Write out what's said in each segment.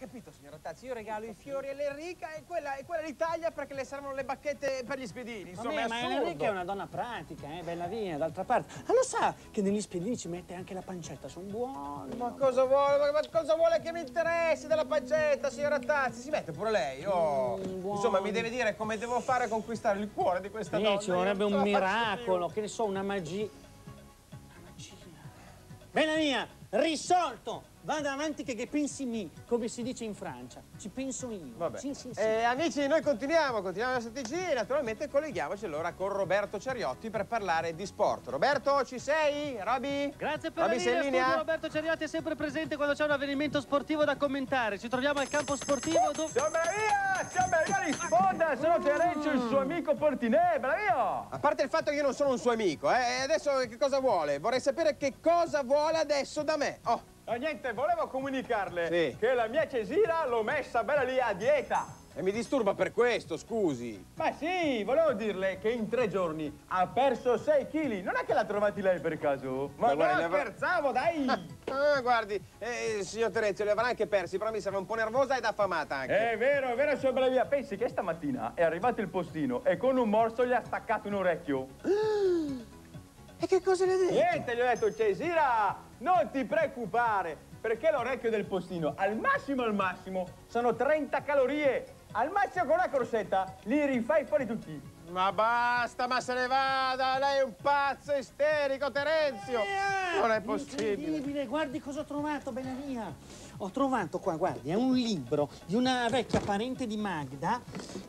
capito, signora Tazzi, io regalo i fiori all'Enrica e quella, e quella l'Italia perché le servono le bacchette per gli spiedini. Insomma, Vabbè, è ma. Enrica è una donna pratica, eh, bella via, d'altra parte. Ma lo sa che negli spiedini ci mette anche la pancetta, sono buoni. Ma cosa vuole? Ma, ma cosa vuole che mi interessi della pancetta, signora Tazzi? Si mette pure lei, oh. Mm. Insomma, mi deve dire come devo fare a conquistare il cuore di questa Sì, donna. ci vorrebbe un miracolo, che ne so, una magia. Una magia. Bella mia, risolto! Vada avanti che, che pensi mi, come si dice in Francia. Ci penso io. Vabbè. Sì, sì, sì. Eh, amici, noi continuiamo, continuiamo la strategia e naturalmente colleghiamoci allora con Roberto Ceriotti per parlare di sport. Roberto, ci sei? Roby? Grazie per Roby, la linea, linea? studio Roberto Ceriotti è sempre presente quando c'è un avvenimento sportivo da commentare. Ci troviamo al campo sportivo dove... Ciao Maria! Ciao Maria risponda! Sono Terencio, il suo amico Portinè, bravio! A parte il fatto che io non sono un suo amico, eh, e adesso che cosa vuole? Vorrei sapere che cosa vuole adesso da me. Oh, No, niente, volevo comunicarle Sì. che la mia Cesira l'ho messa bella lì a dieta. e mi disturba per questo, scusi. Ma sì, volevo dirle che in tre giorni ha perso 6 kg. Non è che l'ha trovati lei per caso? Ma Ma no, scherzavo, dai! Ah, guardi, eh, signor Terenzio, li avrà anche persi, però mi serve un po' nervosa ed affamata anche. È vero, è vero, sua bella via. Pensi che stamattina è arrivato il postino e con un morso gli ha staccato un orecchio. E che cosa le ha detto? Niente, gli ho detto, Cesira, non ti preoccupare, perché l'orecchio del postino, al massimo, al massimo, sono 30 calorie. Al massimo con una corsetta li rifai fuori tutti. Ma basta, ma se ne vada, lei è un pazzo isterico, Terenzio. Non è possibile. Incredibile, guardi cosa ho trovato, bella mia. Ho trovato qua, guardi, è un libro di una vecchia parente di Magda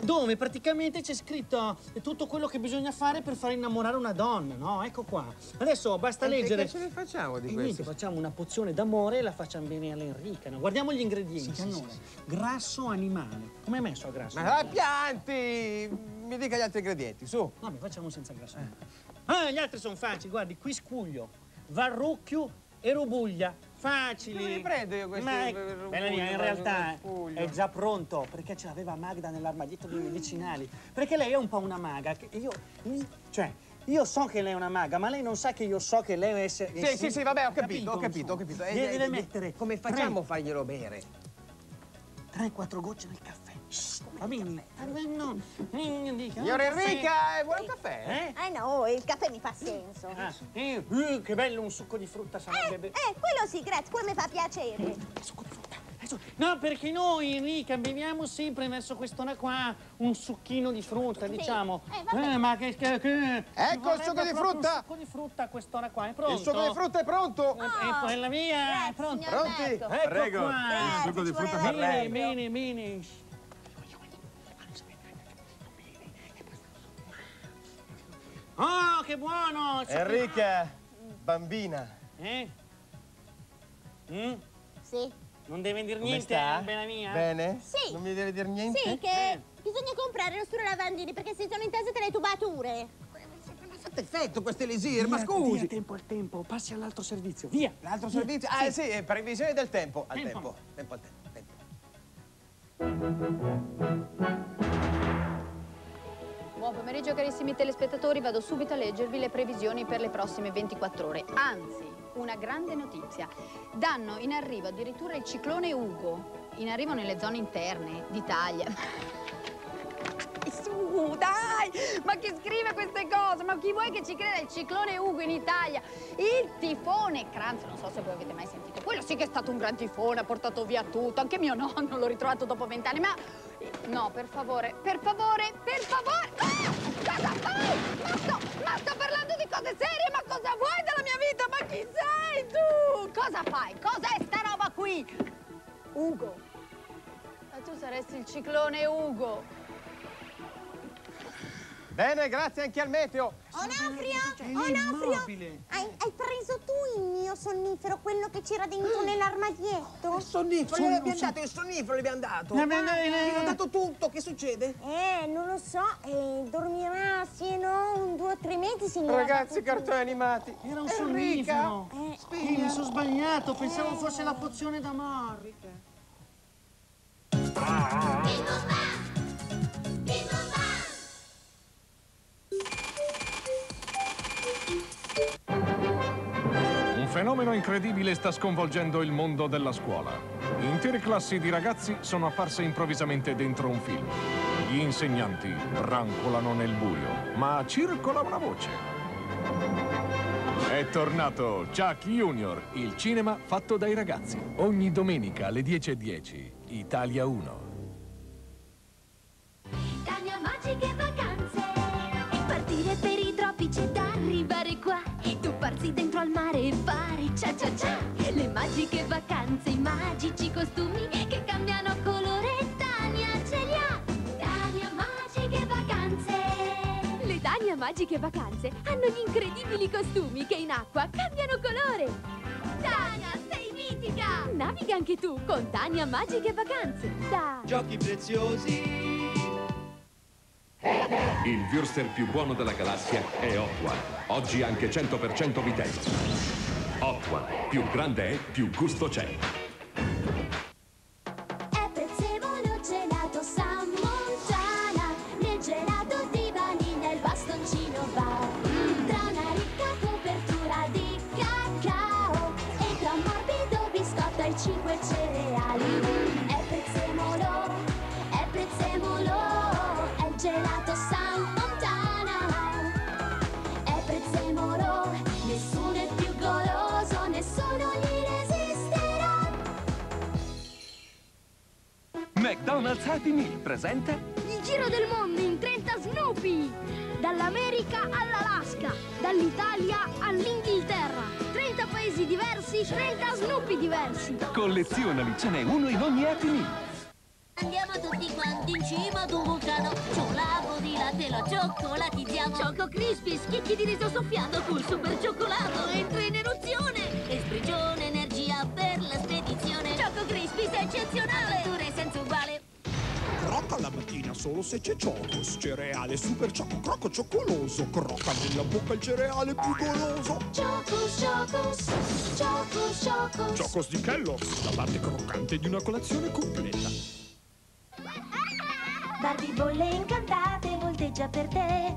dove praticamente c'è scritto tutto quello che bisogna fare per far innamorare una donna, no? Ecco qua. Adesso basta leggere. Che ce ne facciamo di E niente, questo? facciamo una pozione d'amore e la facciamo bene all'Enrica, no? Guardiamo gli ingredienti. allora, grasso animale. Come è messo a grasso? Ma la animale? pianti! Mi dica gli altri ingredienti, su. Vabbè, facciamo senza grasso animale. Ah, gli altri sono facili, guardi, quiscuglio, varrucchio e rubuglia. Facili. Dove li prendo io questi Ma- rubuglio, Bella mia, in realtà è già pronto, perché ce l'aveva Magda nell'armadietto dei medicinali. Perché lei è un po' una maga. Io, cioè, io so che lei è una maga, ma lei non sa che io so che lei è essere... Sì, sì, sì, vabbè, ho capito, ho capito, ho capito. Deve, eh, deve eh, mettere Come facciamo a farglielo bere? 3-4 gocce nel caffè. Shh, Va bene? Eh, no, eh, dica, Signora un caffè. Enrica, eh, vuole un caffè? Eh? Eh no, il caffè mi fa senso. Ah, eh, uh, che bello un succo di frutta Eh, sarebbe. be- eh, quello sì, grazie, quello mi fa piacere. Succo di frutta. adesso- No, perché noi, Enrica, beviamo sempre verso quest'ora qua un succhino di frutta, Sì. diciamo. Eh, vabbè. ma che... che, che Ecco il succo di frutta. Un succo di frutta a quest'ora qua, è pronto? Il succo di frutta è pronto? Eh, eh, quella mia, è pronto. signor Pronti? Ecco Prego. qua. Grazie, succo di frutta per Bene, lei. proprio. bene, bene. Oh, che buono! Enrica, bambina, Eh? Mm? Sì. Non deve dire come niente, sta? bella mia? Eh? Bene? Sì. Non mi deve dire niente? Sì, che bisogna comprare lo sturo lavandini perché si sono intese le tubature. Ma fate effetto questo elisir, ma scusi. Via, tempo al tempo, passi all'altro servizio, via! L'altro servizio? Ah, sì, eh, previsione del tempo. Al Tempo. tempo. Tempo al tempo. tempo. Buon pomeriggio carissimi telespettatori, vado subito a leggervi le previsioni per le prossime 24 ore. Anzi, una grande notizia. Danno in arrivo addirittura il ciclone Ugo, in arrivo nelle zone interne d'Italia. Dai! Ma chi scrive queste cose? Ma chi vuoi che ci creda il ciclone Ugo in Italia? Il tifone Kranz, non so se voi avete mai sentito, quello sì che è stato un gran tifone, ha portato via tutto, anche mio nonno l'ho ritrovato dopo vent'anni, ma no, per favore, per favore, per favore! Ah! Cosa fai? Ma sto, ma sto parlando di cose serie, ma cosa vuoi dalla mia vita? Ma chi sei tu? Cosa fai? Cos'è sta roba qui? Ugo. Ma tu saresti il ciclone Ugo. Bene, grazie anche al meteo. Onofrio, Onofrio, hai, hai preso tu il mio sonnifero, quello che c'era dentro nell'armadietto? Il sonnifero, gli abbiamo dato il sonnifero, gli abbiamo dato. Ne abbiamo- dato tutto, che succede? Eh, non lo so, eh, dormirà sì e no un due o tre mesi, signora. Ragazzi, cartoni animati. Era un sonnifero! Eh, Io mi sono sbagliato, pensavo fosse la pozione da Morrica. Un fenomeno incredibile sta sconvolgendo il mondo della scuola. Intere classi di ragazzi sono apparse improvvisamente dentro un film. Gli insegnanti rancolano nel buio, ma circola una voce. È tornato Chuck Junior, il cinema fatto dai ragazzi. Ogni domenica alle 10.10, Italia 1. Cia cia Le magiche vacanze, i magici costumi Che cambiano colore. Tania ce li ha. Tania magiche vacanze. Le Tania magiche vacanze hanno gli incredibili costumi Che in acqua cambiano colore. Tania, sei mitica! Naviga anche tu con Tania magiche vacanze. Da. Giochi preziosi. Il Würstel più buono della galassia è Otwa. Oggi anche 100% vitello. Otwa, più grande è, più gusto c'è. Happy Meal presenta Il giro del mondo in 30 Snoopy! Dall'America all'Alaska, dall'Italia all'Inghilterra. 30 paesi diversi, 30 Snoopy diversi. Collezionali, ce n'è uno in ogni Happy Meal. Andiamo tutti quanti in cima ad un vulcano C'è lago di latte, lo cioccolatizziamo Choco Crispy, schicchi di riso soffiato col super cioccolato Entra in eruzione E sprigiona solo se c'è Chocos Cereale super ciocco, crocco cioccoloso Crocca nella bocca il cereale più goloso. Chocos, Chocos, Chocos, Chocos Chocos di Kellogg's, la parte croccante di una colazione completa. Barbie bolle incantate volteggia per te.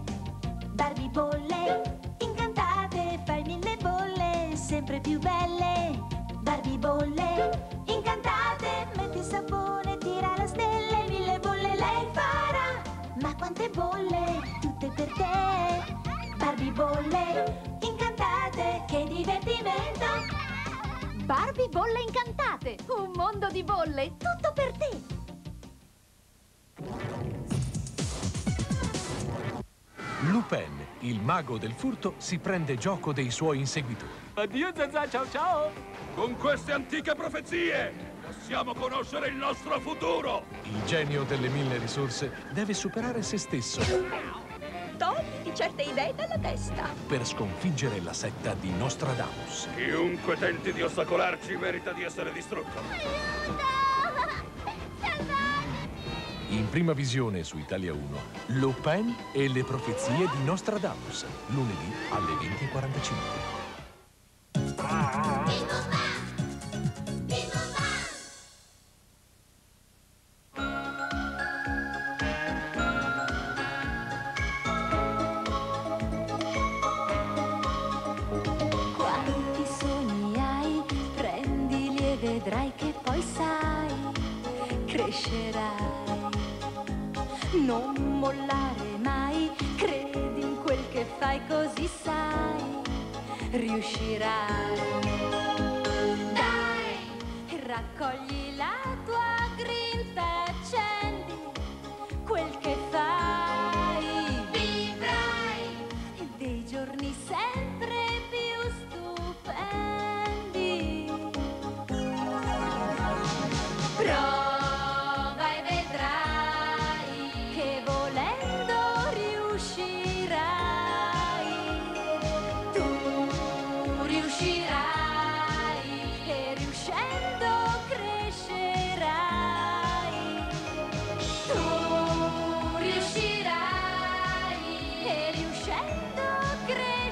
Barbie bolle incantate fai mille bolle sempre più belle. Barbie bolle incantate metti il quante bolle tutte per te Barbie bolle incantate che divertimento Barbie bolle incantate! Un mondo di bolle, tutto per te! Lupin, il mago del furto, si prende gioco dei suoi inseguitori. Addio Zazà, ciao ciao! Con queste antiche profezie possiamo conoscere il nostro futuro. Il genio delle mille risorse deve superare se stesso Togliti certe idee dalla testa. per sconfiggere la setta di Nostradamus. Chiunque tenti di ostacolarci merita di essere distrutto. In prima visione su Italia 1, Lupin e le profezie di Nostradamus, lunedì alle 20.45. crescerai. Non mollare mai, credi in quel che fai così sai, riuscirai. Dai, raccogli certo crer.